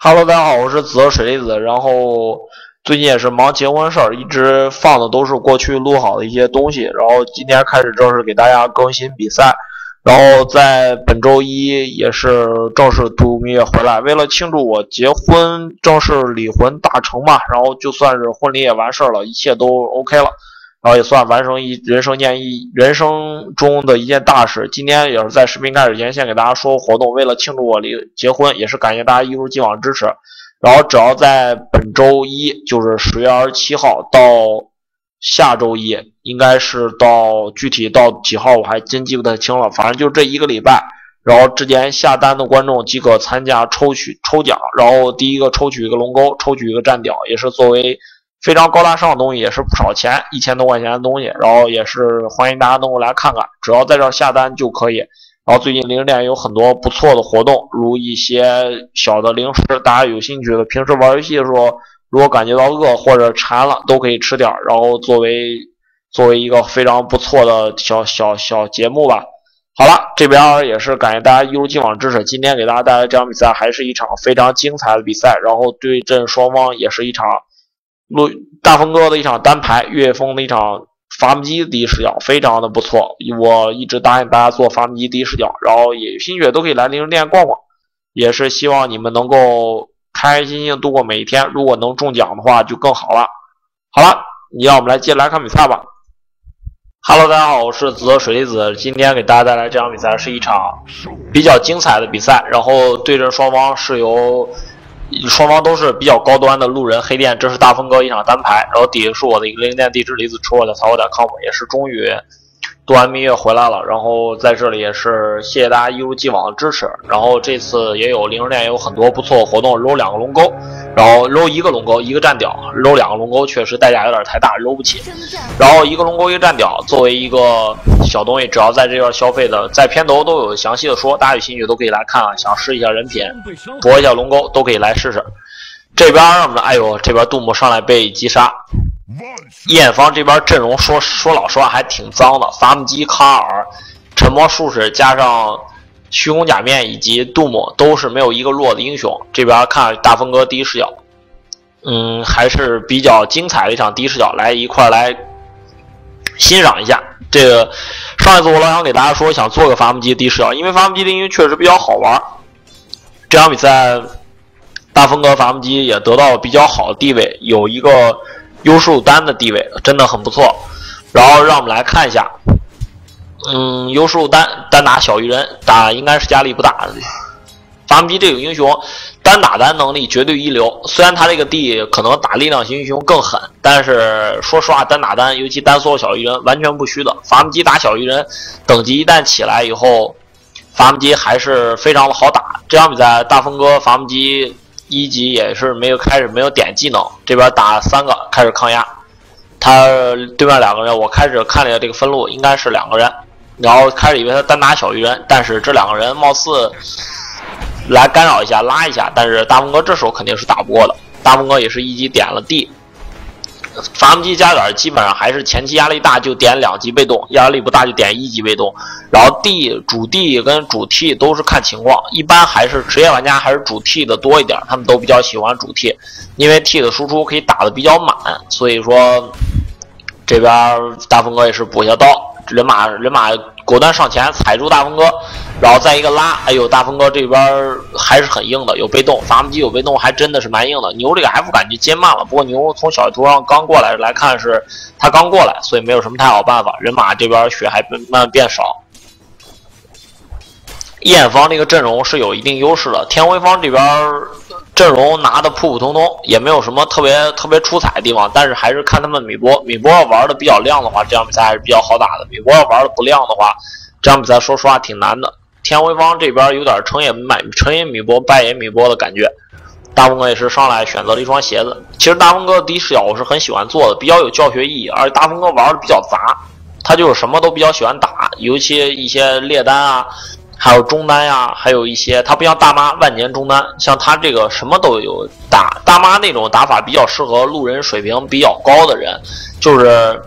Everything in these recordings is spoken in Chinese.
Hello，大家好，我是紫河水粒子。然后最近也是忙结婚事儿，一直放的都是过去录好的一些东西。然后今天开始正式给大家更新比赛。然后在本周一也是正式度蜜月回来，为了庆祝我结婚正式礼婚大成嘛，然后就算是婚礼也完事儿了，一切都 OK 了。然后也算完成一人生件一人生中的一件大事。今天也是在视频开始前先给大家说活动，为了庆祝我离结婚，也是感谢大家一如既往支持。然后只要在本周一，就是十月二十七号到下周一，应该是到具体到几号我还真记不太清了，反正就这一个礼拜。然后之前下单的观众即可参加抽取抽奖，然后第一个抽取一个龙钩，抽取一个战屌，也是作为。非常高大上的东西，也是不少钱，一千多块钱的东西，然后也是欢迎大家能够来看看，只要在这下单就可以。然后最近零食店有很多不错的活动，如一些小的零食，大家有兴趣的，平时玩游戏的时候，如果感觉到饿或者馋了，都可以吃点，然后作为作为一个非常不错的小小小节目吧。好了，这边也是感谢大家一如既往的支持，今天给大家带来这场比赛，还是一场非常精彩的比赛，然后对阵双方也是一场。陆大风哥的一场单排，岳峰的一场伐木机第一视角，非常的不错。我一直答应大家做伐木机第一视角，然后也有兴趣都可以来零食店逛逛，也是希望你们能够开开心心度过每一天。如果能中奖的话就更好了。好了，你让我们来接着来看比赛吧。Hello，大家好，我是紫色水粒子，今天给大家带来这场比赛是一场比较精彩的比赛，然后对阵双方是由。双方都是比较高端的路人黑店，这是大风哥一场单排，然后底下是我的一个零店地址，离子出我的淘宝点 com，也是终于。度完蜜月回来了，然后在这里也是谢谢大家一如既往的支持。然后这次也有零食店也有很多不错的活动，搂两个龙钩，然后搂一个龙钩一个站屌，搂两个龙钩确实代价有点太大，搂不起。然后一个龙钩一个站屌，作为一个小东西，只要在这边消费的，在片头都有详细的说，大家有兴趣都可以来看啊。想试一下人品，搏一下龙钩都可以来试试。这边我们哎呦，这边杜牧上来被击杀。燕方这边阵容说说老实话还挺脏的，伐木机、卡尔、沉默术士加上虚空假面以及杜姆都是没有一个弱的英雄。这边看大风哥第一视角，嗯，还是比较精彩的一场第一视角，来一块来欣赏一下。这个上一次我老想给大家说想做个伐木机第一视角，因为伐木机的英雄确实比较好玩。这场比赛大风哥伐木机也得到了比较好的地位，有一个。优术丹的地位真的很不错，然后让我们来看一下，嗯，优术丹单打小鱼人打应该是压力不大。伐木机这个英雄单打单能力绝对一流，虽然他这个地可能打力量型英雄更狠，但是说实话单打单，尤其单缩小鱼人完全不虚的。伐木机打小鱼人等级一旦起来以后，伐木机还是非常的好打。这场比赛大风哥伐木机。一级也是没有开始没有点技能，这边打三个开始抗压，他对面两个人，我开始看了一下这个分路，应该是两个人，然后开始以为他单打小鱼人，但是这两个人貌似来干扰一下拉一下，但是大风哥这时候肯定是打不过的，大风哥也是一级点了 D。伐木机加点基本上还是前期压力大就点两级被动，压力不大就点一级被动。然后 D 主 D 跟主 T 都是看情况，一般还是职业玩家还是主 T 的多一点，他们都比较喜欢主 T，因为 T 的输出可以打的比较满。所以说这边大风哥也是补下刀，人马人马。果断上前踩住大风哥，然后再一个拉，哎呦，大风哥这边还是很硬的，有被动，伐木机有被动，还真的是蛮硬的。牛这个 F 感觉接慢了，不过牛从小地图上刚过来来看是他刚过来，所以没有什么太好办法。人马这边血还慢慢变少。燕方这个阵容是有一定优势的，天威方这边。阵容拿的普普通通，也没有什么特别特别出彩的地方，但是还是看他们米波，米波要玩的比较亮的话，这场比赛还是比较好打的。米波要玩的不亮的话，这场比赛说实话挺难的。天威方这边有点成也买成也米波败也米波的感觉。大风哥也是上来选择了一双鞋子。其实大风哥的第一视角我是很喜欢做的，比较有教学意义，而且大风哥玩的比较杂，他就是什么都比较喜欢打，尤其一些猎单啊。还有中单呀，还有一些，他不像大妈万年中单，像他这个什么都有打。大妈那种打法比较适合路人水平比较高的人，就是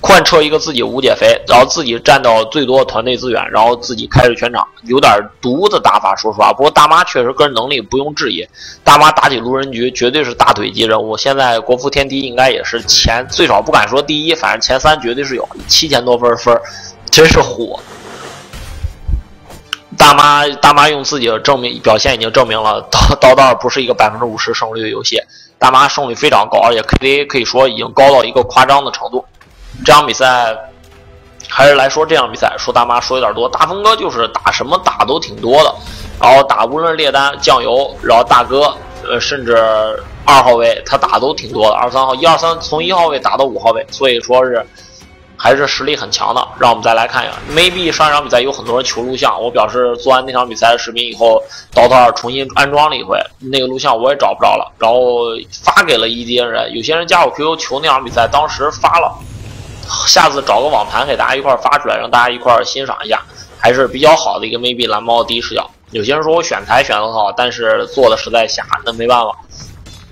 贯彻一个自己无解肥，然后自己占到最多团队资源，然后自己开着全场，有点毒的打法。说实话，不过大妈确实个人能力不用质疑，大妈打起路人局绝对是大腿级人物。现在国服天梯应该也是前最少不敢说第一，反正前三绝对是有七千多分分，真是火。大妈大妈用自己的证明表现已经证明了刀刀刀不是一个百分之五十胜率的游戏，大妈胜率非常高，而且 KDA 可以说已经高到一个夸张的程度。这场比赛还是来说这场比赛，说大妈说有点多。大风哥就是打什么打都挺多的，然后打无论是列单、酱油，然后大哥，呃，甚至二号位他打都挺多的。二三号一二三从一号位打到五号位，所以说是还是实力很强的。让我们再来看一下，maybe 上一场比赛有很多人求录像，我表示做完那场比赛的视频以后，刀刀二重新安装了一回，那个录像我也找不着了，然后发给了一些人，有些人加我 QQ 求那场比赛，当时发了。下次找个网盘给大家一块发出来，让大家一块欣赏一下，还是比较好的一个 maybe 蓝猫第一视角。有些人说我选材选的好，但是做的实在瞎，那没办法。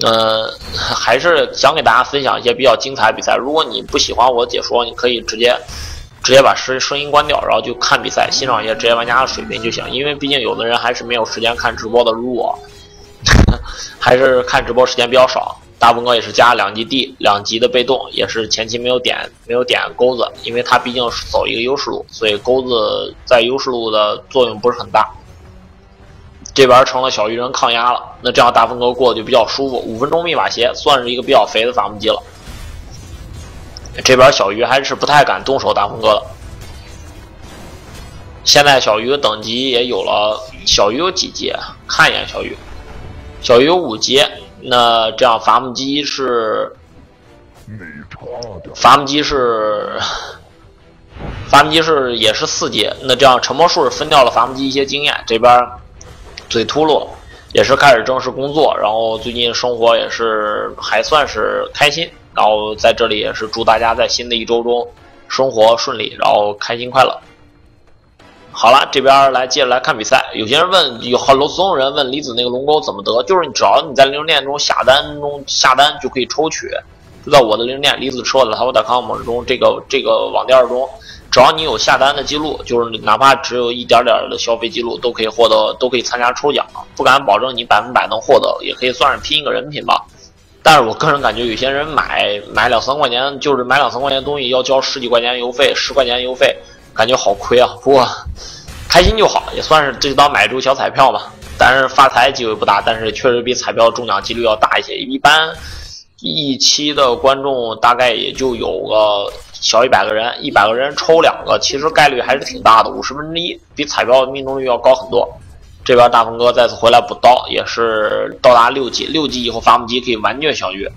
嗯，还是想给大家分享一些比较精彩的比赛。如果你不喜欢我解说，你可以直接直接把声声音关掉，然后就看比赛，欣赏一些职业玩家的水平就行。因为毕竟有的人还是没有时间看直播的，如我，还是看直播时间比较少。大风哥也是加两级 D，两级的被动，也是前期没有点没有点钩子，因为他毕竟是走一个优势路，所以钩子在优势路的作用不是很大。这边成了小鱼人抗压了，那这样大风哥过得就比较舒服。五分钟密码鞋算是一个比较肥的伐木机了。这边小鱼还是不太敢动手大风哥的。现在小鱼的等级也有了，小鱼有几级？看一眼小鱼，小鱼有五级。那这样伐木机是，伐木机是，伐木机是也是四级。那这样沉默术是分掉了伐木机一些经验。这边嘴秃噜也是开始正式工作，然后最近生活也是还算是开心。然后在这里也是祝大家在新的一周中生活顺利，然后开心快乐。好了，这边来接着来看比赛。有些人问，有很多总有人问李子那个龙钩怎么得？就是你只要你在零食店中下单中下单就可以抽取，就在我的零食店李子车的淘宝点 com 中这个这个网店中，只要你有下单的记录，就是哪怕只有一点点的消费记录，都可以获得，都可以参加抽奖。不敢保证你百分百能获得，也可以算是拼一个人品吧。但是我个人感觉，有些人买买两三块钱，就是买两三块钱东西要交十几块钱邮费，十块钱邮费。感觉好亏啊！不过开心就好，也算是这当买注小彩票嘛。但是发财机会不大，但是确实比彩票中奖几率要大一些。一般一期的观众大概也就有个小一百个人，一百个人抽两个，其实概率还是挺大的，五十分之一，比彩票命中率要高很多。这边大风哥再次回来补刀，也是到达六级，六级以后伐木机可以完虐小鱼。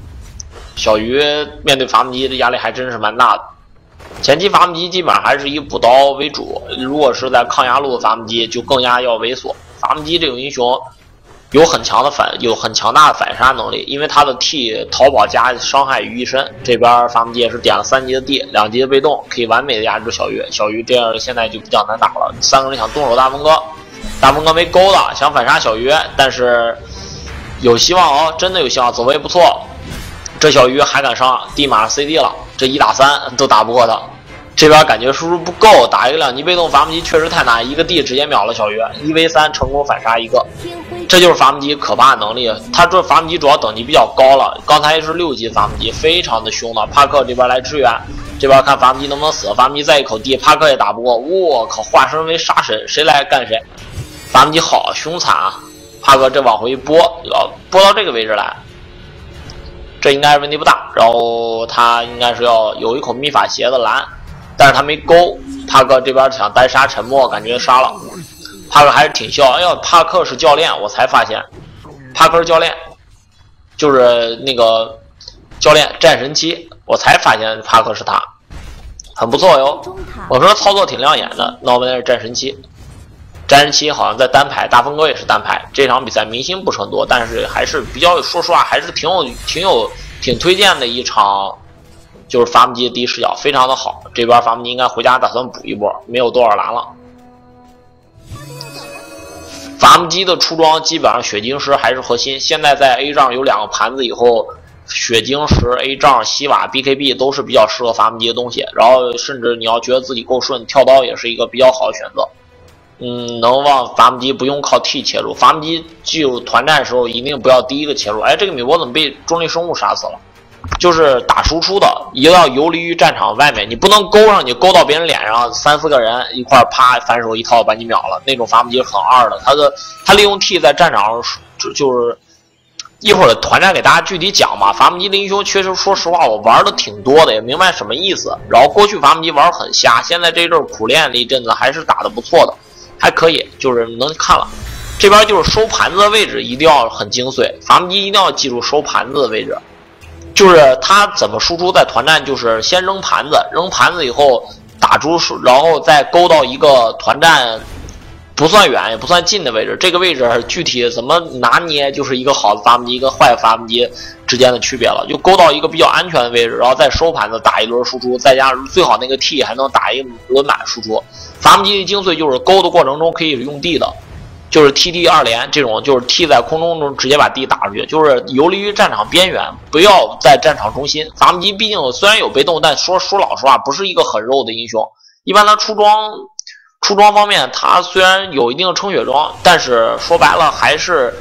小鱼面对伐木机的压力还真是蛮大的。前期伐木机基本上还是以补刀为主，如果是在抗压路的伐木机，就更加要猥琐。伐木机这种英雄有很强的反，有很强大的反杀能力，因为他的 T 逃跑加伤害于一身。这边伐木机也是点了三级的 D，两级的被动，可以完美的压制住小鱼。小鱼这样现在就比较难打了，三个人想动手大风哥，大风哥没勾了，想反杀小鱼，但是有希望哦，真的有希望，走位不错。这小鱼还敢上 D 马上 CD 了，这一打三都打不过他。这边感觉输出不够，打一个两级被动伐木机确实太难，一个 D 直接秒了小鱼，一 v 三成功反杀一个，这就是伐木机可怕的能力。他这伐木机主要等级比较高了，刚才是六级伐木机，非常的凶的。帕克这边来支援，这边看伐木机能不能死，伐木机再一口地帕克也打不过。我靠，化身为杀神，谁来干谁。伐木机好凶残啊！帕克这往回拨，要拨到这个位置来。这应该问题不大，然后他应该是要有一口秘法鞋的蓝，但是他没勾。帕克这边想单杀沉默，感觉杀了。帕克还是挺笑。哎呦，帕克是教练，我才发现，帕克是教练，就是那个教练战神七，我才发现帕克是他，很不错哟。我说操作挺亮眼的，那我们是战神七。战神七好像在单排，大风哥也是单排。这场比赛明星不是很多，但是还是比较，说实话还是挺有、挺有、挺推荐的一场，就是伐木机的第一视角，非常的好。这边伐木机应该回家打算补一波，没有多少蓝了。伐木机的出装基本上血晶石还是核心。现在在 A 上有两个盘子，以后血晶石、A 杖、希瓦、BKB 都是比较适合伐木机的东西。然后甚至你要觉得自己够顺，跳刀也是一个比较好的选择。嗯，能往伐木机不用靠 T 切入，伐木机进入团战的时候一定不要第一个切入。哎，这个米波怎么被中立生物杀死了？就是打输出的，一定要游离于战场外面，你不能勾上，你勾到别人脸上，三四个人一块啪反手一套把你秒了，那种伐木机很二的。他的他利用 T 在战场上就就是一会儿团战给大家具体讲吧。伐木机的英雄确实，说实话我玩的挺多的，也明白什么意思。然后过去伐木机玩很瞎，现在这一阵苦练了一阵子，还是打的不错的。还可以，就是能看了。这边就是收盘子的位置一定要很精髓，伐木机一定要记住收盘子的位置。就是他怎么输出在团战，就是先扔盘子，扔盘子以后打出，然后再勾到一个团战不算远也不算近的位置。这个位置具体怎么拿捏，就是一个好的伐木机一个坏伐木机之间的区别了。就勾到一个比较安全的位置，然后再收盘子打一轮输出，再加最好那个 T 还能打一轮满输出。伐木机的精髓就是勾的过程中可以用地的，就是 T D 二连这种，就是 T 在空中中直接把地打出去，就是游离于战场边缘，不要在战场中心。伐木机毕竟虽然有被动，但说说老实话，不是一个很肉的英雄。一般他出装，出装方面，他虽然有一定的撑血装，但是说白了还是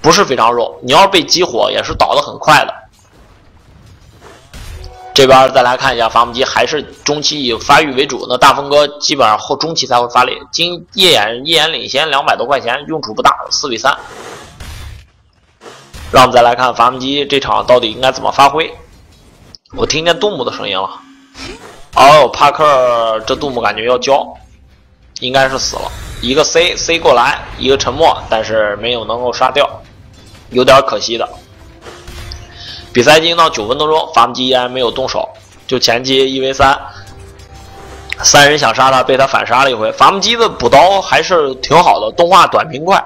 不是非常肉。你要被激活，也是倒的很快的。这边再来看一下伐木机，还是中期以发育为主。那大风哥基本上后中期才会发力。今夜眼夜眼领先两百多块钱，用处不大，四比三。让我们再来看伐木机这场到底应该怎么发挥。我听见杜牧的声音了。哦，帕克这杜牧感觉要交，应该是死了。一个 C C 过来，一个沉默，但是没有能够杀掉，有点可惜的。比赛进行到九分多钟，伐木机依然没有动手，就前期一 v 三，三人想杀他，被他反杀了一回。伐木机的补刀还是挺好的，动画短平快，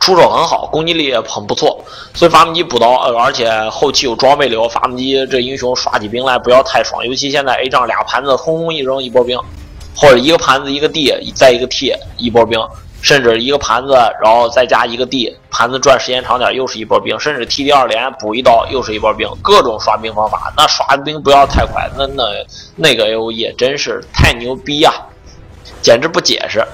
出手很好，攻击力也很不错。所以伐木机补刀，呃，而且后期有装备流，伐木机这英雄刷起兵来不要太爽。尤其现在 A 仗俩盘子轰轰一扔一波兵，或者一个盘子一个 D 再一个 T 一波兵。甚至一个盘子，然后再加一个 D，盘子转时间长点，又是一波兵。甚至 T D 二连补一刀，又是一波兵。各种刷兵方法，那刷兵不要太快，那那那个又也真是太牛逼呀，简直不解释。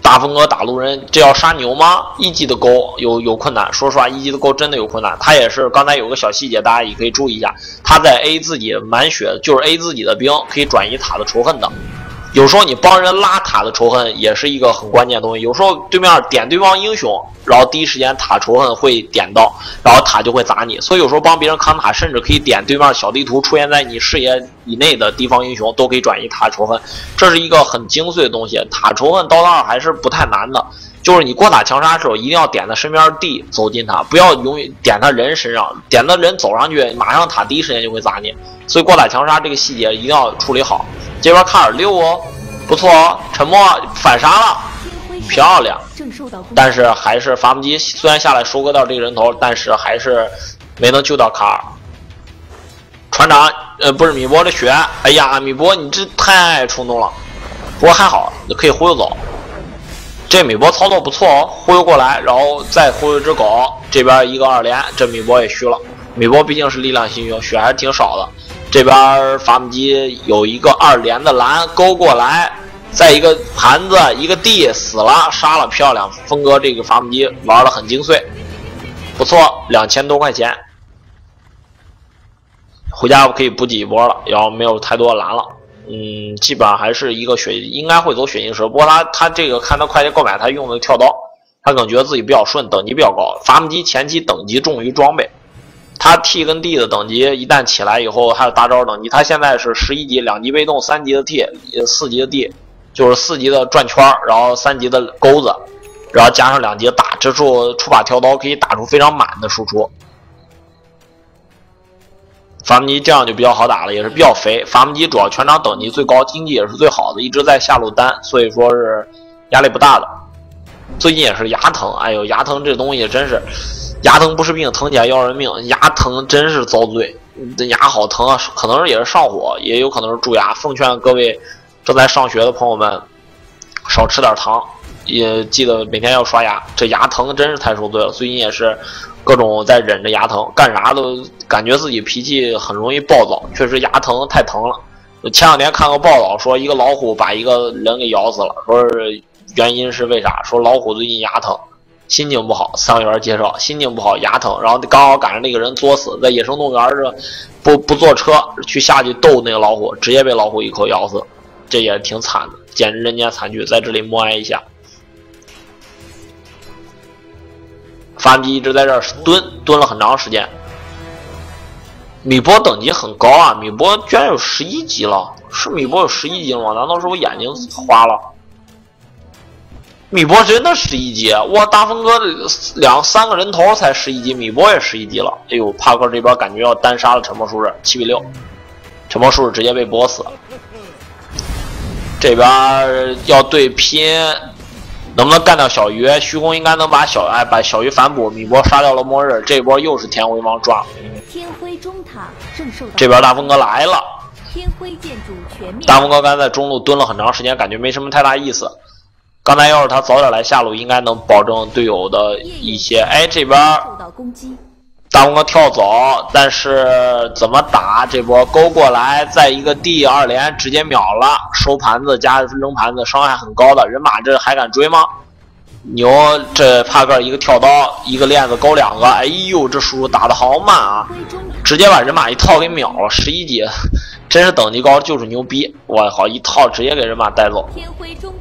大风哥打路人，这要杀牛吗？一级的勾有有困难，说实话，一级的勾真的有困难。他也是刚才有个小细节，大家也可以注意一下，他在 A 自己满血，就是 A 自己的兵可以转移塔的仇恨的。有时候你帮人拉塔的仇恨也是一个很关键的东西。有时候对面点对方英雄，然后第一时间塔仇恨会点到，然后塔就会砸你。所以有时候帮别人扛塔，甚至可以点对面小地图出现在你视野以内的地方英雄，都可以转移塔仇恨。这是一个很精髓的东西。塔仇恨刀二还是不太难的，就是你过塔强杀的时候，一定要点他身边地走进他，不要永远点他人身上，点他人走上去，马上塔第一时间就会砸你。所以过塔强杀这个细节一定要处理好。这边卡尔六哦，不错哦，沉默反杀了，漂亮。但是还是伐木机虽然下来收割到这个人头，但是还是没能救到卡尔。船长，呃，不是米波的血，哎呀，米波你这太冲动了。不过还好，你可以忽悠走。这米波操作不错哦，忽悠过来，然后再忽悠只狗，这边一个二连，这米波也虚了。米波毕竟是力量新英雄，血还是挺少的。这边伐木机有一个二连的蓝勾过来，再一个盘子一个 D 死了杀了漂亮，峰哥这个伐木机玩的很精髓，不错，两千多块钱，回家可以补给一波了，然后没有太多蓝了，嗯，基本上还是一个血，应该会走血晶石，不过他他这个看他快捷购买，他用的跳刀，他可能觉得自己比较顺，等级比较高，伐木机前期等级重于装备。他 T 跟 D 的等级一旦起来以后，还有大招等级，他现在是十一级，两级被动，三级的 T，四级的 D，就是四级的转圈，然后三级的钩子，然后加上两级的打，这时候出把跳刀可以打出非常满的输出。伐木机这样就比较好打了，也是比较肥。伐木机主要全场等级最高，经济也是最好的，一直在下路单，所以说是压力不大的。最近也是牙疼，哎呦，牙疼这东西真是。牙疼不是病，疼起来要人命。牙疼真是遭罪，这牙好疼啊！可能是也是上火，也有可能是蛀牙。奉劝各位正在上学的朋友们，少吃点糖，也记得每天要刷牙。这牙疼真是太受罪了，最近也是各种在忍着牙疼，干啥都感觉自己脾气很容易暴躁，确实牙疼太疼了。前两天看个报道说，一个老虎把一个人给咬死了，说是原因是为啥？说老虎最近牙疼，心情不好。饲养员介绍，心情不好，牙疼，然后刚好赶上那个人作死，在野生动物园是不不坐车去下去逗那个老虎，直接被老虎一口咬死，这也挺惨的，简直人间惨剧，在这里默哀一下。发机一直在这儿蹲蹲了很长时间。米波等级很高啊！米波居然有十一级了，是米波有十一级了吗？难道是我眼睛花了？米波真的十一级？哇！大风哥两三个人头才十一级，米波也十一级了。哎呦，帕克这边感觉要单杀了沉默术士，七比六，沉默术士直接被波死。这边要对拼，能不能干掉小鱼？虚空应该能把小哎把小鱼反补，米波杀掉了末日，这波又是天辉王抓。天辉中塔正受到这边大风哥来了，天辉建筑全面。大风哥刚才在中路蹲了很长时间，感觉没什么太大意思。刚才要是他早点来下路，应该能保证队友的一些。哎，这边大风哥跳走，但是怎么打？这波勾过来，在一个 D 二连直接秒了，收盘子加扔盘子，伤害很高的人马，这还敢追吗？牛，这帕克一个跳刀，一个链子勾两个，哎呦，这叔叔打的好慢啊！直接把人马一套给秒了，十一级，真是等级高就是牛逼！我靠，一套直接给人马带走。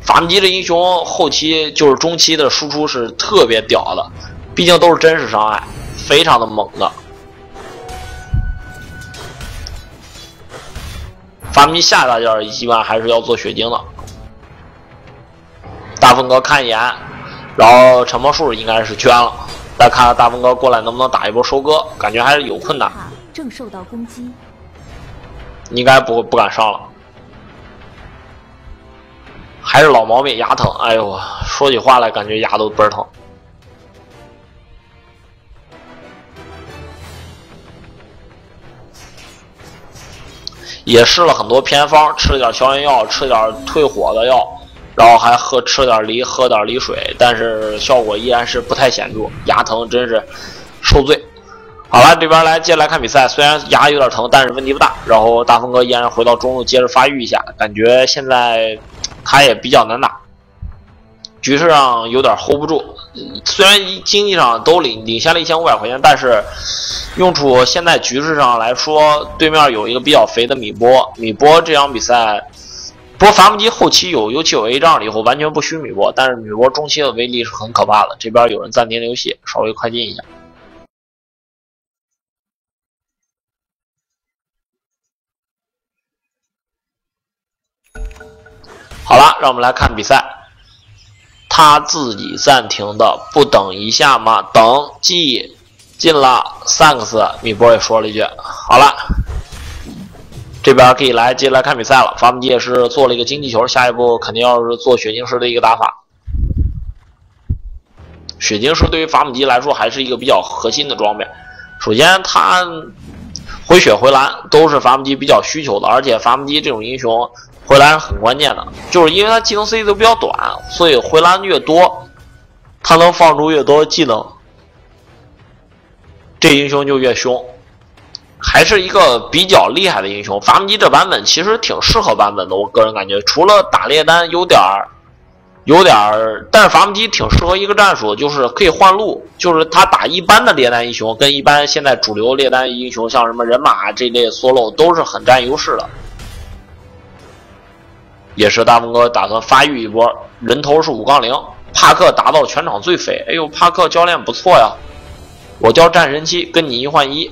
法姆吉这英雄后期就是中期的输出是特别屌的，毕竟都是真实伤害，非常的猛的。发明下大件基本上还是要做血晶的。大风哥看一眼。然后沉默术应该是捐了，再看看大风哥过来能不能打一波收割，感觉还是有困难。正受到攻击，应该不不敢上了。还是老毛病，牙疼。哎呦，说起话来感觉牙都倍儿疼。也试了很多偏方，吃了点消炎药，吃点退火的药。然后还喝吃了点梨，喝点梨水，但是效果依然是不太显著，牙疼真是受罪。好了，这边来接下来看比赛，虽然牙有点疼，但是问题不大。然后大风哥依然回到中路接着发育一下，感觉现在他也比较难打，局势上有点 hold 不住。虽然经济上都领领先了一千五百块钱，但是用处现在局势上来说，对面有一个比较肥的米波，米波这场比赛。不过伐木机后期有，尤其有 A 仗了以后，完全不虚米波，但是米波中期的威力是很可怕的。这边有人暂停游戏，稍微快进一下。好了，让我们来看比赛。他自己暂停的，不等一下吗？等，进，进了。Thanks，米波也说了一句。好了。这边可以来接来看比赛了。伐木机也是做了一个经济球，下一步肯定要是做血晶石的一个打法。血晶石对于伐木机来说还是一个比较核心的装备。首先，它回血回蓝都是伐木机比较需求的，而且伐木机这种英雄回蓝是很关键的，就是因为它技能 CD 都比较短，所以回蓝越多，它能放出越多技能，这英雄就越凶。还是一个比较厉害的英雄，伐木机这版本其实挺适合版本的，我个人感觉，除了打猎单有点儿，有点儿，但是伐木机挺适合一个战术，就是可以换路，就是他打一般的猎单英雄，跟一般现在主流猎单英雄，像什么人马这类 solo 都是很占优势的。也是大风哥打算发育一波，人头是五杠零，帕克达到全场最肥，哎呦，帕克教练不错呀，我叫战神七，跟你一换一。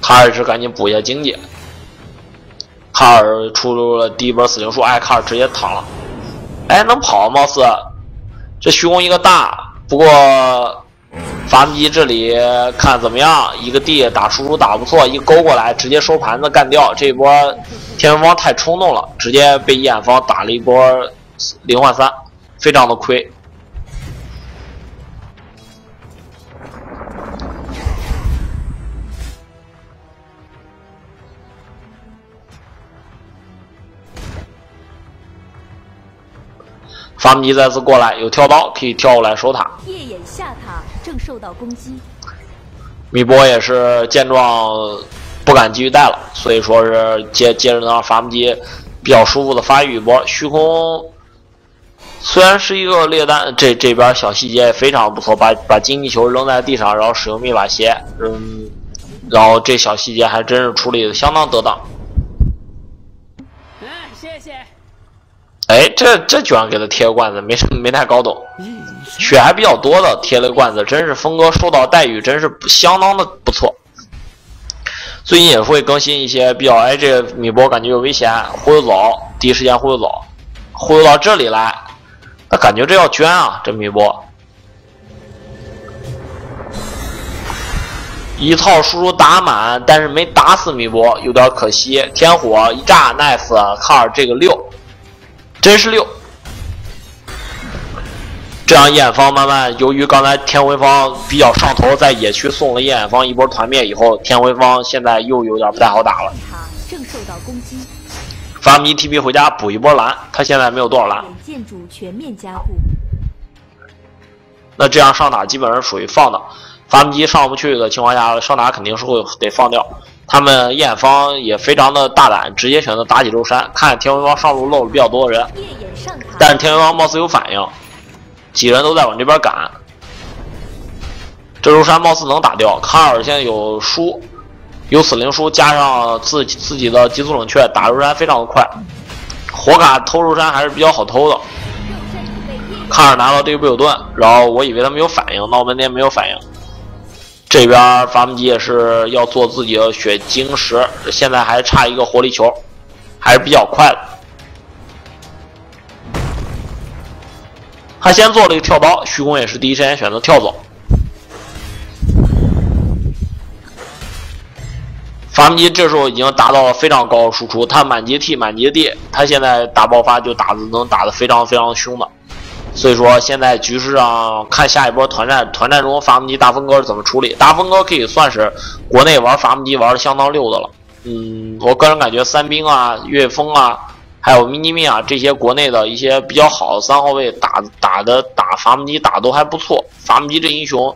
卡尔是赶紧补一下经济。卡尔出了第一波死灵术，哎，卡尔直接躺了。哎，能跑，貌似这虚空一个大，不过伐木机这里看怎么样？一个 D 打输出打不错，一勾过来直接收盘子干掉。这波天元方太冲动了，直接被一眼方打了一波零换三，非常的亏。伐木机再次过来，有跳刀可以跳过来守塔。夜眼下塔正受到攻击。米波也是见状不敢继续带了，所以说是接接着能让伐木机比较舒服的发育一波。虚空虽然是一个劣单，这这边小细节也非常不错，把把经济球扔在地上，然后使用密码鞋，嗯，然后这小细节还真是处理的相当得当。这这居然给他贴个罐子，没没太搞懂。血还比较多的贴了个罐子，真是峰哥受到待遇真是相当的不错。最近也会更新一些比较，哎，这个米波感觉有危险，忽悠走，第一时间忽悠走，忽悠到这里来，那感觉这要捐啊，这米波。一套输出打满，但是没打死米波，有点可惜。天火一炸，nice，卡尔这个六。真是六，这样燕方慢慢，由于刚才天回方比较上头，在野区送了燕方一波团灭以后，天回方现在又有点不太好打了。正受到攻击。发迷 TP 回家补一波蓝，他现在没有多少蓝。建筑全面加固。那这样上塔基本上属于放的，发迷机上不去的情况下，上塔肯定是会得放掉。他们燕方也非常的大胆，直接选择打起肉山。看天文王上路漏了比较多的人，但是天文王貌似有反应，几人都在往这边赶。这肉山貌似能打掉。卡尔现在有书，有死灵书，加上自己自己的极速冷却，打肉山非常的快。火卡偷肉山还是比较好偷的。卡尔拿到这个贝有盾，然后我以为他没有反应，闹半天没有反应。这边伐木机也是要做自己的血晶石，现在还差一个活力球，还是比较快的。他先做了一个跳刀，虚空也是第一时间选择跳走。伐木机这时候已经达到了非常高的输出，他满级 T 满级 D，他现在打爆发就打的能打的非常非常凶的。所以说，现在局势上看下一波团战，团战中伐木机大风哥是怎么处理？大风哥可以算是国内玩伐木机玩的相当溜的了。嗯，我个人感觉三兵啊、岳峰啊，还有 mini 咪啊这些国内的一些比较好的三号位打打的打伐木机打都还不错。伐木机这英雄，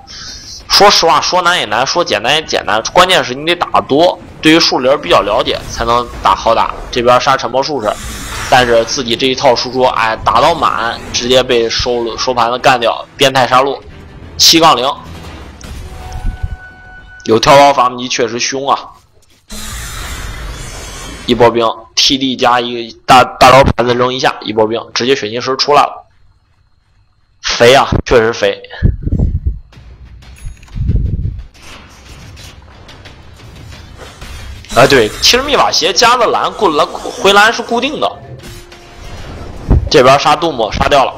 说实话说难也难，说简单也简单，关键是你得打多，对于树林比较了解才能打好打。这边杀沉默术士。但是自己这一套输出，哎，打到满，直接被收了收盘子干掉，变态杀戮，七杠零，有跳高伐木机确实凶啊！一波兵，TD 加一个大大刀盘子扔一下，一波兵直接血晶石出来了，肥啊，确实肥。哎，对，其实密码鞋加的蓝固蓝回蓝是固定的。这边杀杜牧杀掉了，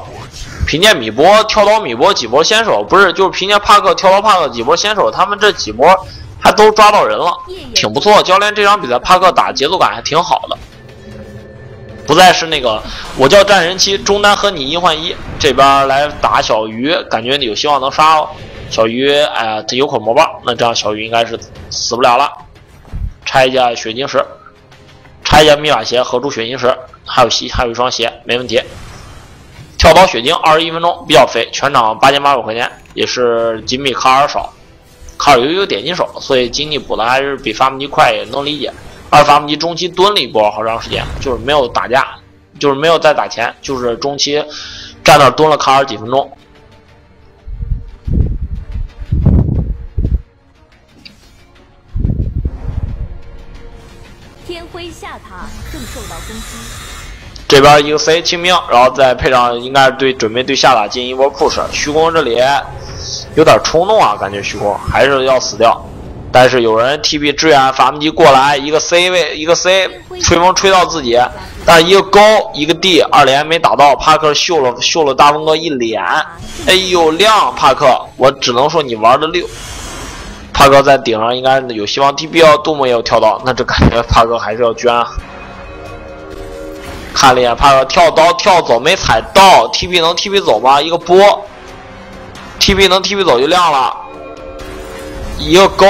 凭借米波跳刀米波几波先手，不是就是凭借帕克跳刀帕克几波先手，他们这几波还都抓到人了，挺不错。教练这场比赛帕克打节奏感还挺好的，不再是那个我叫战神七中单和你一换一，这边来打小鱼，感觉有希望能杀哦。小鱼，哎呀，他有口魔棒，那这样小鱼应该是死不了了。拆一下血晶石，拆一下密码鞋，合出血晶石。还有鞋，还有一双鞋，没问题。跳刀血晶，二十一分钟比较肥，全场八千八百块钱，也是仅比卡尔少。卡尔有有点金手，所以经济补的还是比发木机快，也能理解。二发木机中期蹲了一波好长时间，就是没有打架，就是没有再打钱，就是中期站那蹲了卡尔几分钟。天辉下塔正受到攻击。这边一个 C 清兵，然后再配上应该是对准备对下塔进行一波 push。虚空这里有点冲动啊，感觉虚空还是要死掉。但是有人 TP 支援伐木机过来，一个 C 位，一个 C 吹风吹到自己，但一个高一个 D 二连没打到，帕克秀了秀了大风哥一脸。哎呦亮帕克，我只能说你玩的溜。帕克在顶上应该有希望 TP 哦，杜牧也有跳刀，那这感觉帕克还是要捐啊。看了一眼，帕哥跳刀跳走没踩到，TP 能 TP 走吗？一个波，TP 能 TP 走就亮了，一个高，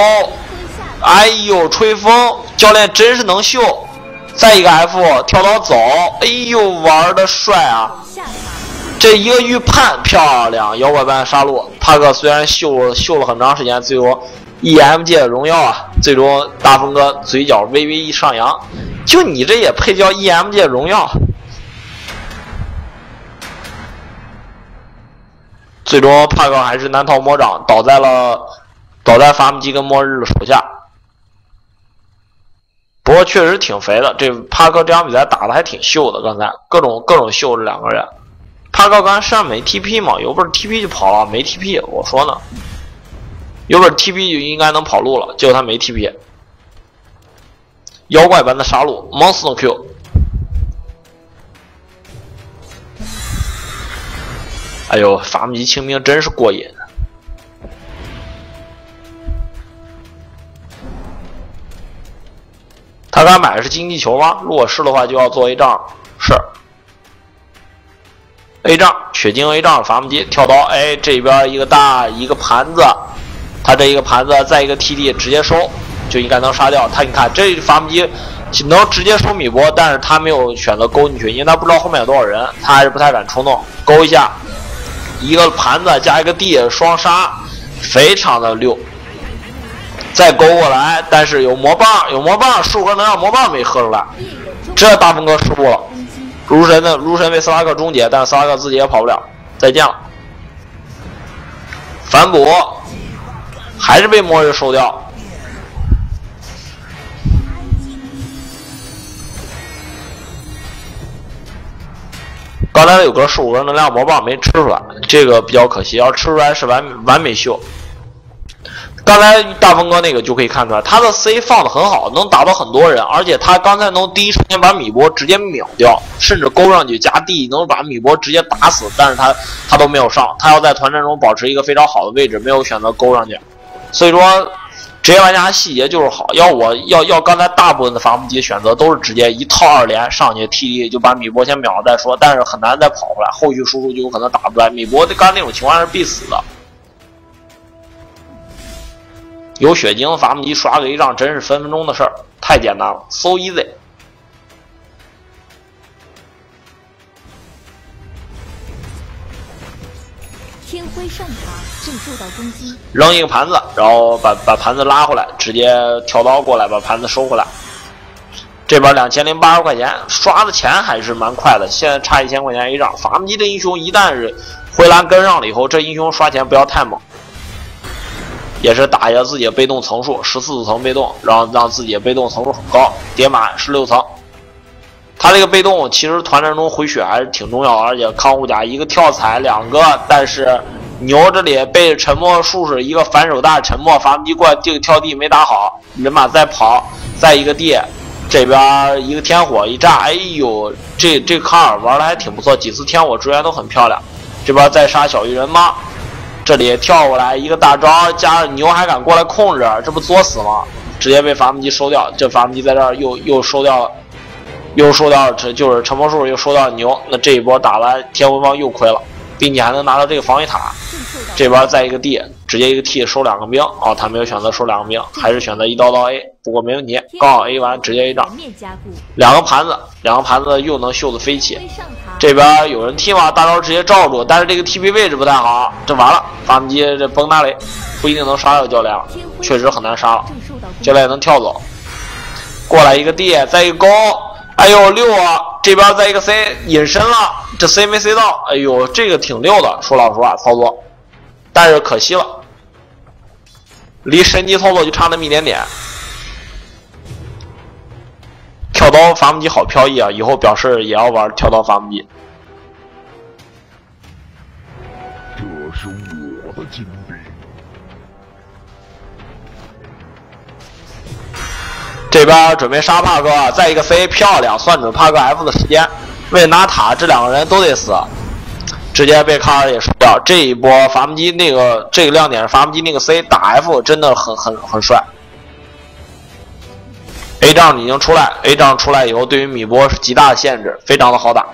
哎呦吹风，教练真是能秀，再一个 F 跳刀走，哎呦玩的帅啊！这一个预判漂亮，妖怪般杀戮。帕克虽然秀秀了很长时间，最后 E M 界荣耀啊，最终大风哥嘴角微微一上扬，就你这也配叫 E M 界荣耀？最终帕克还是难逃魔掌，倒在了倒在伐木机跟末日的手下。不过确实挺肥的，这帕克这场比赛打的还挺秀的，刚才各种各种秀这两个人。帕克刚才身上没 TP 嘛，有本事 TP 就跑了，没 TP，我说呢，有本 TP 就应该能跑路了，结果他没 TP。妖怪般的杀戮，Monster Q。哎呦，伐木机清兵真是过瘾。他刚买的是经济球吗？如果是的话，就要做 A 仗。是 A 仗，血晶 A 仗伐木机跳刀，哎，这边一个大一个盘子，他这一个盘子再一个 TD 直接收，就应该能杀掉他。你看这伐木机能直接收米波，但是他没有选择勾进去，因为他不知道后面有多少人，他还是不太敢冲动，勾一下。一个盘子加一个 D 双杀，非常的溜。再勾过来，但是有魔棒，有魔棒，树哥能让魔棒没喝出来，这大风哥失误了。如神的如神被斯拉克终结，但是斯拉克自己也跑不了，再见了。反补，还是被末日收掉。刚才有个十五个能量魔棒没吃出来，这个比较可惜。要吃出来是完完美秀。刚才大风哥那个就可以看出来，他的 C 放的很好，能打到很多人，而且他刚才能第一时间把米波直接秒掉，甚至勾上去加 D 能把米波直接打死，但是他他都没有上，他要在团战中保持一个非常好的位置，没有选择勾上去，所以说职业玩家细节就是好。要我要要刚才大部分的伐木机选择都是直接一套二连上去 TD 就把米波先秒了再说，但是很难再跑回来，后续输出就有可能打不出来。米波刚那种情况是必死的。有血晶伐木机刷个一仗真是分分钟的事儿，太简单了，so easy。辉上塔正受到攻击，扔一个盘子，然后把把盘子拉回来，直接跳刀过来把盘子收回来。这边两千零八十块钱刷的钱还是蛮快的，现在差一千块钱一仗。伐木机的英雄一旦是回蓝跟上了以后，这英雄刷钱不要太猛。也是打一下自己的被动层数，十四层被动，然后让自己的被动层数很高，叠满十六层。他这个被动其实团战中回血还是挺重要，而且康护甲一个跳踩两个，但是牛这里被沉默术士一个反手大沉默伐木机过来这个跳地没打好，人马再跑，再一个地，这边一个天火一炸，哎呦，这这卡尔玩的还挺不错，几次天火支援都很漂亮。这边再杀小鱼人吗？这里跳过来一个大招，加上牛还敢过来控制，这不作死吗？直接被伐木机收掉。这伐木机在这儿又又收掉了，又收掉了，这就是沉默术又收掉了牛。那这一波打完天文方又亏了，并且还能拿到这个防御塔。这边再一个 D，直接一个 T 收两个兵。哦，他没有选择收两个兵，还是选择一刀刀 A。不过没问题，刚好 A 完直接 A 仗。两个盘子，两个盘子又能秀的飞起。这边有人 T 吗？大招直接罩住，但是这个 TP 位置不太好，这完了。发动机这崩大雷，不一定能杀掉教练了，确实很难杀了。教练能跳走，过来一个 D，再一个勾，哎呦六啊！这边再一个 C 隐身了，这 C 没 C 到，哎呦这个挺溜的，说老实话操作，但是可惜了，离神级操作就差那么一点点。跳刀伐木机好飘逸啊！以后表示也要玩跳刀伐木机。这边准备杀帕克，再一个 C 漂亮，算准帕克 F 的时间。为了拿塔，这两个人都得死，直接被卡尔也输掉。这一波伐木机那个这个亮点是伐木机那个 C 打 F 真的很很很帅。A 仗已经出来，A 仗出来以后，对于米波是极大的限制，非常的好打。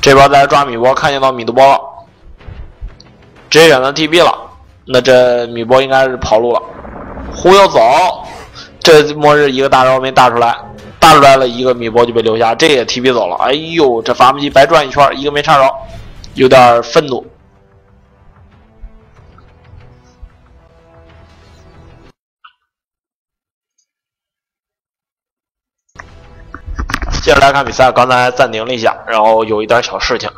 这边在抓米波，看见到米多波了，直接选择 TB 了。那这米波应该是跑路了，忽悠走。这末日一个大招没打出来，大出来了一个米波就被留下，这也 TB 走了。哎呦，这伐木机白转一圈，一个没插着，有点愤怒。接着来看比赛，刚才暂停了一下，然后有一点小事情。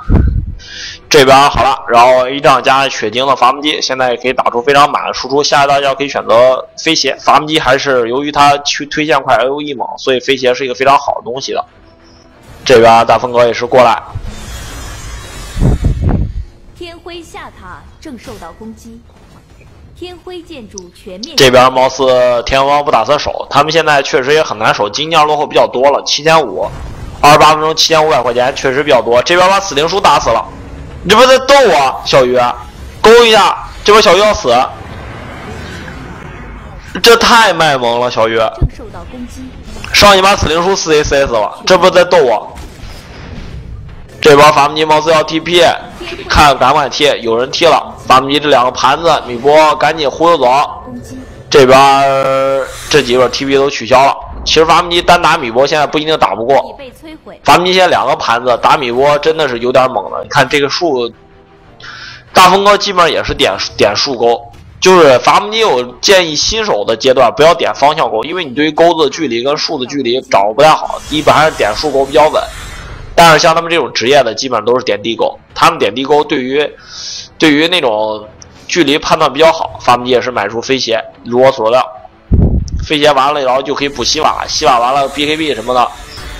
这边好了，然后 A 杖加血晶的伐木机，现在也可以打出非常满输出。下一大招可以选择飞鞋，伐木机还是由于它去推线快，AOE 猛，所以飞鞋是一个非常好的东西的。这边大风哥也是过来，天辉下塔正受到攻击，天辉建筑全面。这边貌似天王不打算守，他们现在确实也很难守，金将落后比较多了，七千五，二十八分钟七千五百块钱确实比较多。这边把死灵书打死了。你这不在逗我，小鱼？勾一下，这波小鱼要死，这太卖萌了，小鱼。正受到攻击。上一把死灵书四 A CS 了，这不在逗我？这波伐木机貌似要 TP，看敢不敢踢？有人踢了，伐木机这两个盘子，米波赶紧忽悠走。这边这几个 TP 都取消了。其实伐木机单打米波现在不一定打不过。伐木机现在两个盘子打米波真的是有点猛了。你看这个树，大风哥基本上也是点点树钩，就是伐木机我建议新手的阶段不要点方向钩，因为你对于钩子的距离跟树的距离掌握不太好，一般还是点树钩比较稳。但是像他们这种职业的，基本上都是点地钩，他们点地钩对于对于那种距离判断比较好。伐木机也是买出飞鞋，如我所料。飞鞋完了，然后就可以补洗瓦，洗瓦完了 BKB 什么的，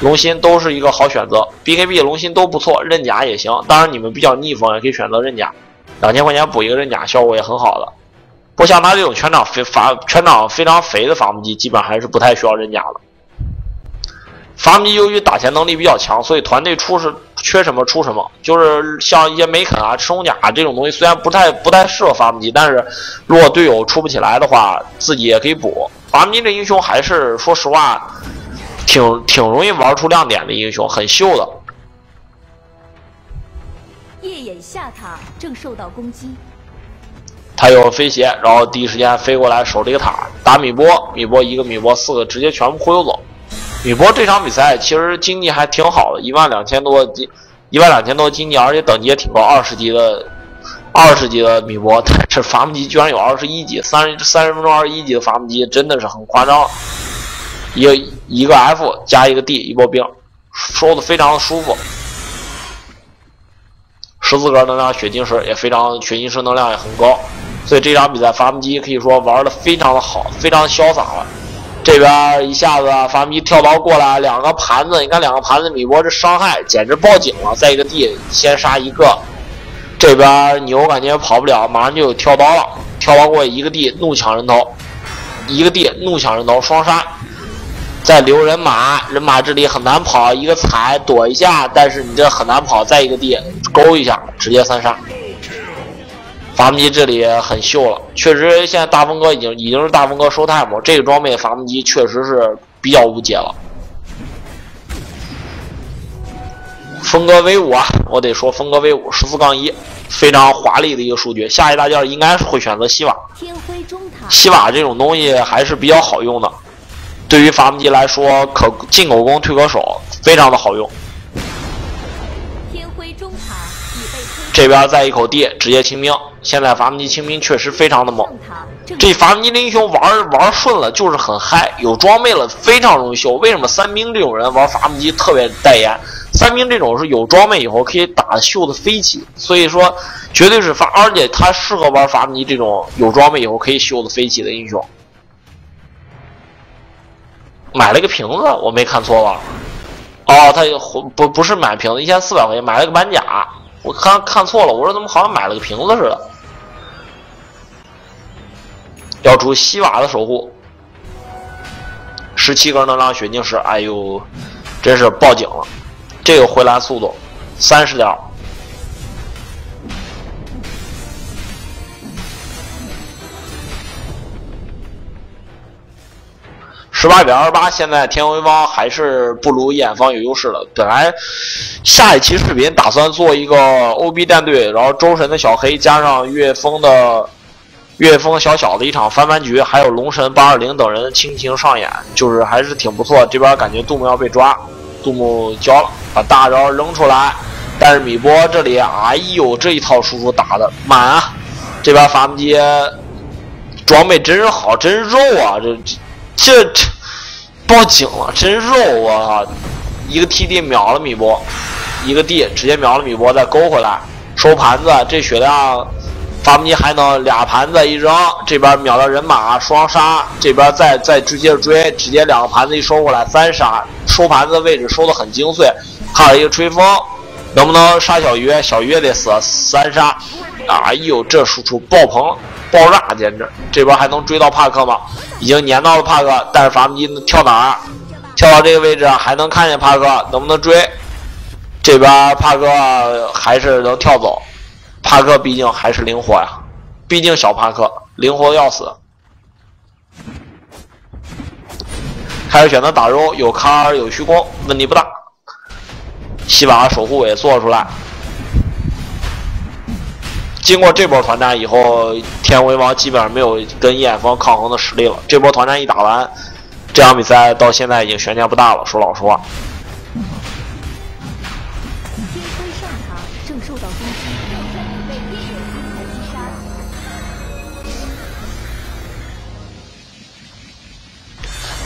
龙心都是一个好选择。BKB 龙心都不错，刃甲也行。当然你们比较逆风，也可以选择刃甲，两千块钱补一个刃甲，效果也很好的。不像他这种全场肥伐全场非常肥的伐木机，基本还是不太需要刃甲的。伐木机由于打钱能力比较强，所以团队出是缺什么出什么。就是像一些梅肯啊、赤龙甲这种东西，虽然不太不太适合伐木机，但是如果队友出不起来的话，自己也可以补。伐木机这英雄还是说实话，挺挺容易玩出亮点的英雄，很秀的。夜眼下塔正受到攻击，他有飞鞋，然后第一时间飞过来守这个塔，打米波，米波一个米波四个直接全部忽悠走。米波这场比赛其实经济还挺好的，一万两千多金，一万两千多经济，而且等级也挺高，二十级的。二十级的米波，但是伐木机居然有二十一级，三十三十分钟二十一级的伐木机真的是很夸张。一个一个 F 加一个 D 一波兵，收的非常的舒服。十四格能量血晶石也非常，血晶石能量也很高，所以这场比赛伐木机可以说玩的非常的好，非常潇洒了。这边一下子伐木机跳刀过来，两个盘子，你看两个盘子米波这伤害简直报警了，在一个 D 先杀一个。这边牛感觉跑不了，马上就有跳刀了。跳刀过一个地怒抢人头，一个地怒抢人头，双杀。再留人马，人马这里很难跑，一个踩躲一下，但是你这很难跑。再一个地勾一下，直接三杀。伐木机这里很秀了，确实现在大风哥已经已经是大风哥收 time，这个装备伐木机确实是比较无解了。风哥 V 五啊！我得说风哥 V 五，十四杠一，非常华丽的一个数据。下一大件应该是会选择西瓦。西瓦这种东西还是比较好用的，对于伐木机来说，可进可攻，退可守，非常的好用。天辉中塔已被这边再一口地直接清兵，现在伐木机清兵确实非常的猛。这伐木机的英雄玩玩顺了就是很嗨，有装备了非常容易秀。为什么三兵这种人玩伐木机特别带眼？三兵这种是有装备以后可以打秀的飞起，所以说绝对是发，而且他适合玩伐木机这种有装备以后可以秀的飞起的英雄。买了一个瓶子，我没看错吧？哦，他不不是买瓶子，一千四百块钱买了个板甲，我看看错了，我说怎么好像买了个瓶子似的？要出西瓦的守护，十七根能量血晶石，哎呦，真是报警了。这个回蓝速度三十条，十八比二十八。现在天辉方还是不如眼方有优势的。本来下一期视频打算做一个 OB 战队，然后周神的小黑加上岳峰的。岳峰小小的一场翻盘局，还有龙神八二零等人亲情上演，就是还是挺不错。这边感觉杜牧要被抓，杜牧交了，把大招扔出来，但是米波这里，哎呦，这一套输出打的满啊！这边伐木机装备真是好，真肉啊！这这这这报警了，真肉啊！一个 TD 秒了米波，一个 D 直接秒了米波，再勾回来收盘子，这血量。伐木机还能俩盘子一扔，这边秒到人马双杀，这边再再直接追，直接两个盘子一收过来三杀，收盘子位置收的很精髓。还有一个吹风，能不能杀小鱼？小鱼也得死，三杀。哎呦，这输出爆棚爆炸，简直！这边还能追到帕克吗？已经粘到了帕克，但是伐木机能跳哪儿？跳到这个位置还能看见帕克，能不能追？这边帕克还是能跳走。帕克毕竟还是灵活呀，毕竟小帕克灵活的要死。开始选择打肉，有卡尔有虚空，问题不大。西瓦守护也做出来。经过这波团战以后，天威王基本上没有跟叶风抗衡的实力了。这波团战一打完，这场比赛到现在已经悬念不大了。说老实话。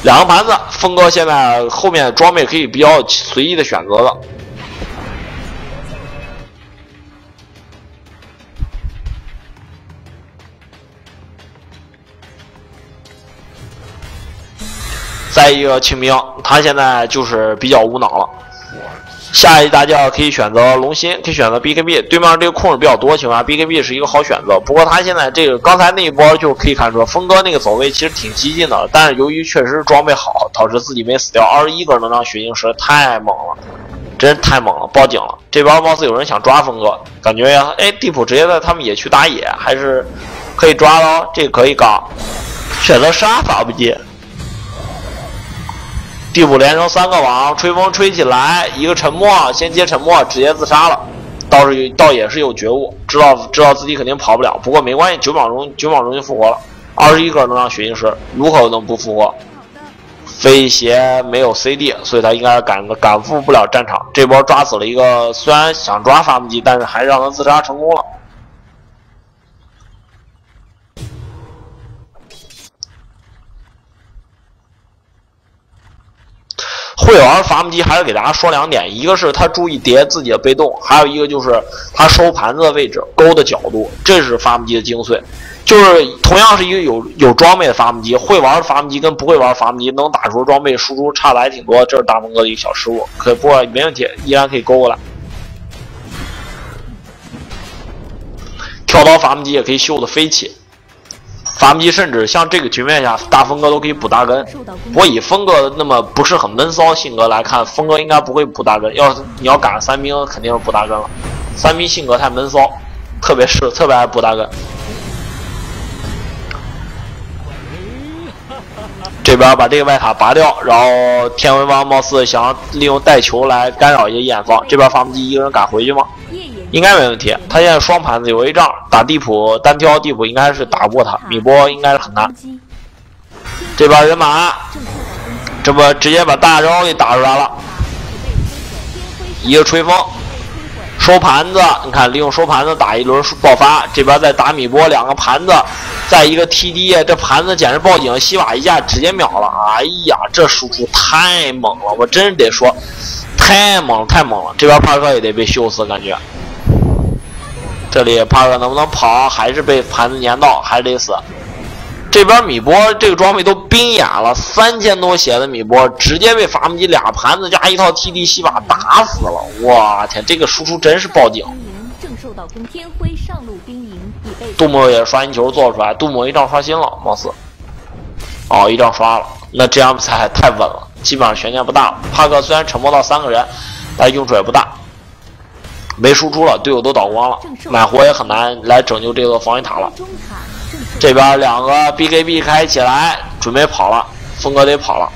两个盘子，峰哥现在后面装备可以比较随意的选择了。再一个清兵，他现在就是比较无脑了。下一大将可以选择龙心，可以选择 BKB。对面这个控制比较多的情况下，BKB 是一个好选择。不过他现在这个刚才那一波就可以看出，峰哥那个走位其实挺激进的。但是由于确实是装备好，导致自己没死掉。二十一个能让血晶石太猛了，真是太猛了，报警了。这边貌似有人想抓峰哥，感觉呀，哎，地普直接在他们野区打野，还是可以抓喽。这个可以搞，选择杀法不接。地普连扔三个网，吹风吹起来，一个沉默，先接沉默，直接自杀了。倒是倒也是有觉悟，知道知道自己肯定跑不了，不过没关系，九秒钟九秒钟就复活了。二十一个能让血晶石，如何能不复活？飞鞋没有 CD，所以他应该是赶赶赴不了战场。这波抓死了一个，虽然想抓伐木机，但是还是让他自杀成功了。会玩伐木机还是给大家说两点，一个是他注意叠自己的被动，还有一个就是他收盘子的位置、勾的角度，这是伐木机的精髓。就是同样是一个有有装备的伐木机，会玩的伐木机跟不会玩伐木机能打出装备输出差的还挺多，这是大风哥的一个小失误。可不过没问题，依然可以勾过来。跳刀伐木机也可以秀的飞起。伐木机甚至像这个局面下，大风哥都可以补大根。我以风哥那么不是很闷骚性格来看，风哥应该不会补大根。要是你要赶上三兵，肯定是补大根了。三兵性格太闷骚，特别是 特别爱补大根。这边把这个外塔拔掉，然后天文王貌似想要利用带球来干扰一些眼方。这边伐木机一个人敢回去吗？应该没问题，他现在双盘子有 A 仗，打地普单挑地普应该是打不过他，米波应该是很难。这边人马，这不直接把大招给打出来了，一个吹风，收盘子，你看利用收盘子打一轮爆发，这边再打米波两个盘子，再一个 TD，这盘子简直报警，西瓦一下直接秒了，哎呀，这输出太猛了，我真是得说，太猛了太猛了，这边帕克也得被秀死感觉。这里帕克能不能跑？还是被盘子粘到，还是得死。这边米波这个装备都冰眼了，三千多血的米波直接被伐木机俩盘子加一套 TD 西瓦打死了。我天，这个输出真是报警。杜牧也刷新球做出来，杜牧一仗刷新了，貌似。哦，一仗刷了，那这样比赛太稳了，基本上悬念不大了。帕克虽然沉默到三个人，但用处也不大。没输出了，队友都倒光了，买活也很难来拯救这个防御塔了。这边两个 BKB 开起来，准备跑了，峰哥得跑了，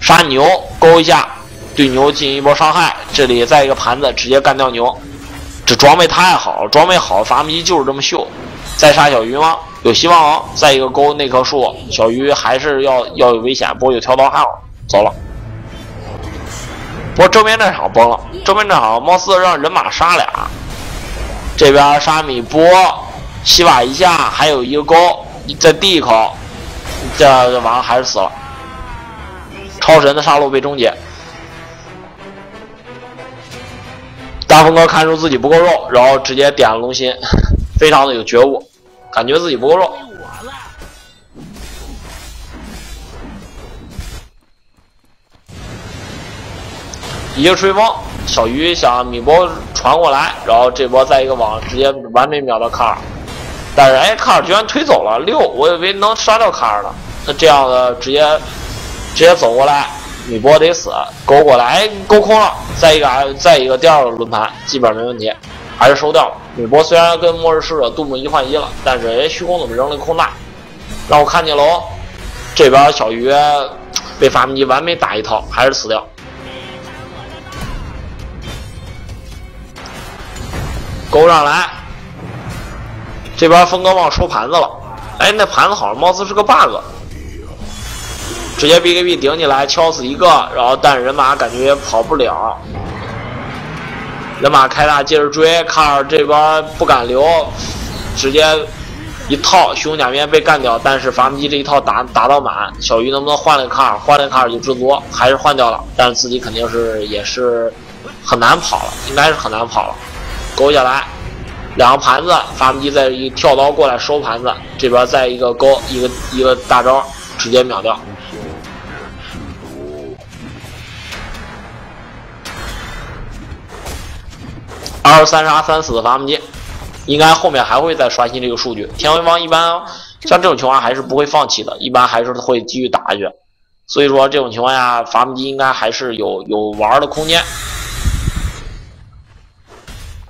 杀牛勾一下，对牛进行一波伤害。这里再一个盘子，直接干掉牛。这装备太好了，装备好，伐木机就是这么秀。再杀小鱼吗？有希望。再一个勾那棵树，小鱼还是要要有危险，不过有跳刀汉了，走了。不过正面战场崩了，正面战场貌似让人马杀俩，这边杀米波，西瓦一下，还有一个勾，再递一口，这这完了还是死了。超神的杀戮被终结。大风哥看出自己不够肉，然后直接点了龙心，非常的有觉悟，感觉自己不够肉。一个吹风，小鱼想米波传过来，然后这波再一个网，直接完美秒到卡尔。但是哎，卡尔居然推走了六，我以为能杀掉卡尔呢。那这样的直接直接走过来，米波得死，勾过来哎，勾空了。再一个，再一个第二个轮盘，基本没问题，还是收掉了。米波虽然跟末日使者杜牧一换一了，但是哎，虚空怎么扔了个空大？让我看见喽，这边小鱼被发明机完美打一套，还是死掉。勾上来，这边峰哥忘收盘子了。哎，那盘子好像貌似是个 bug，直接 BKB 顶起来敲死一个，然后但人马感觉也跑不了。人马开大接着追，卡尔这边不敢留，直接一套胸甲面被干掉，但是伐木机这一套打打到满，小鱼能不能换了卡尔？换了卡尔就知足，还是换掉了，但是自己肯定是也是很难跑了，应该是很难跑了。勾下来，两个盘子，发动机再一跳刀过来收盘子，这边再一个勾，一个一个大招，直接秒掉。二十三杀三死的伐木机，应该后面还会再刷新这个数据。天威王一般像这种情况还是不会放弃的，一般还是会继续打下去。所以说这种情况下，伐木机应该还是有有玩的空间。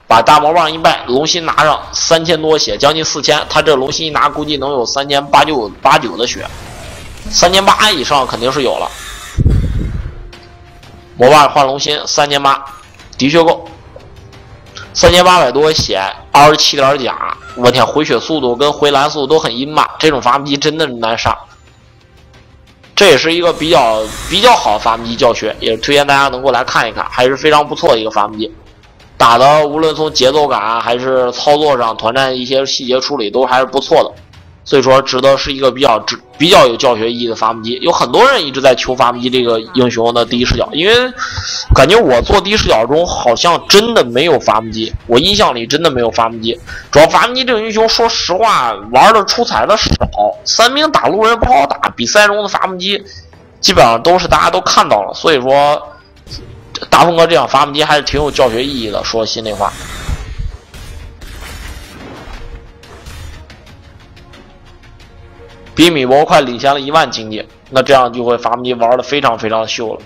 把大魔棒一败，龙心拿上三千多血，将近四千。他这龙心一拿，估计能有三千八九八九的血，三千八以上肯定是有了。魔棒换龙心，三千八，的确够。三千八百多血，二十七点甲，我天，回血速度跟回蓝速度都很阴嘛。这种伐木机真的难杀。这也是一个比较比较好的伐木机教学，也是推荐大家能过来看一看，还是非常不错的一个伐木机。打的无论从节奏感还是操作上，团战一些细节处理都还是不错的，所以说值得是一个比较值比较有教学意义的伐木机。有很多人一直在求伐木机这个英雄的第一视角，因为感觉我做第一视角中好像真的没有伐木机，我印象里真的没有伐木机。主要伐木机这个英雄，说实话玩的出彩的少，三兵打路人不好打，比赛中的伐木机基本上都是大家都看到了，所以说。大风哥这样伐木机还是挺有教学意义的，说心里话。比米博快领先了一万经济，那这样就会伐木机玩的非常非常秀了。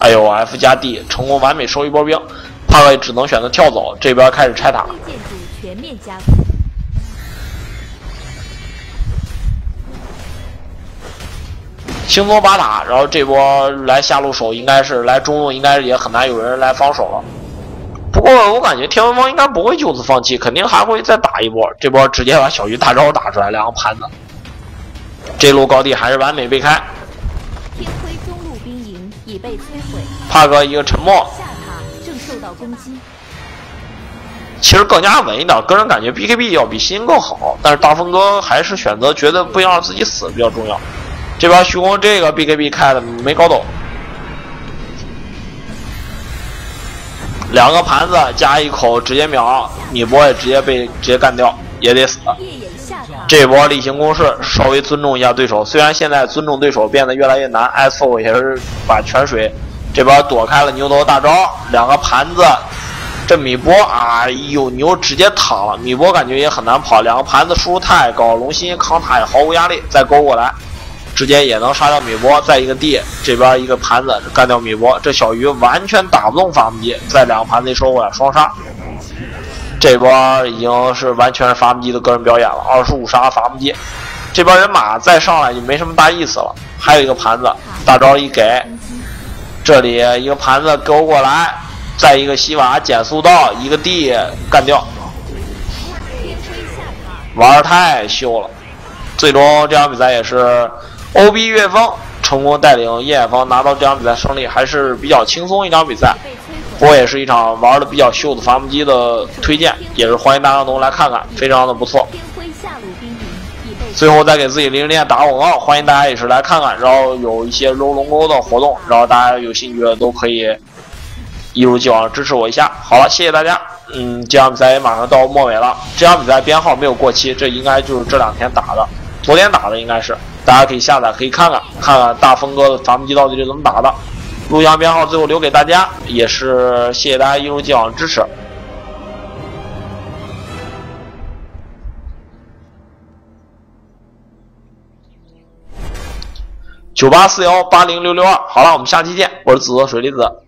哎呦，F 加 D 成功完美收一波兵，帕克只能选择跳走，这边开始拆塔。轻松拔塔，然后这波来下路守应该是来中路，应该也很难有人来防守了。不过我感觉天文王应该不会就此放弃，肯定还会再打一波。这波直接把小鱼大招打出来，两个盘子。这路高地还是完美被开。天辉中路兵营已被摧毁。帕哥一个沉默。下塔正受到攻击。其实更加稳一点，个人感觉 BKB 要比新更好，但是大风哥还是选择觉得不要让自己死比较重要。这边虚空这个 BKB 开的没搞懂，两个盘子加一口直接秒，米波也直接被直接干掉，也得死。这波例行公事，稍微尊重一下对手。虽然现在尊重对手变得越来越难，S O 也是把泉水这边躲开了牛头大招，两个盘子，这米波啊，呦牛直接躺了，米波感觉也很难跑，两个盘子输出太高，龙心扛塔也毫无压力，再勾过来。直接也能杀掉米波，再一个 D 这边一个盘子干掉米波，这小鱼完全打不动伐木机，在两个盘子收过来双杀，这波已经是完全是伐木机的个人表演了，二十五杀伐木机，这边人马再上来就没什么大意思了。还有一个盘子，大招一给，这里一个盘子勾过来，再一个西瓦减速到一个 D 干掉，玩的太秀了。最终这场比赛也是 OB 岳峰成功带领夜眼方拿到这场比赛胜利，还是比较轻松一场比赛。不过也是一场玩的比较秀的伐木机的推荐，也是欢迎大家能来看看，非常的不错。最后再给自己零零店打个广告，欢迎大家也是来看看，然后有一些揉龙钩的活动，然后大家有兴趣的都可以一如既往支持我一下。好了，谢谢大家。嗯，这场比赛也马上到末尾了，这场比赛编号没有过期，这应该就是这两天打的，昨天打的应该是，大家可以下载可以看看，看看大风哥的伐木机到底是怎么打的。录像编号最后留给大家，也是谢谢大家一如既往的支持。九八四幺八零六六二，好了，我们下期见，我是紫色水离子。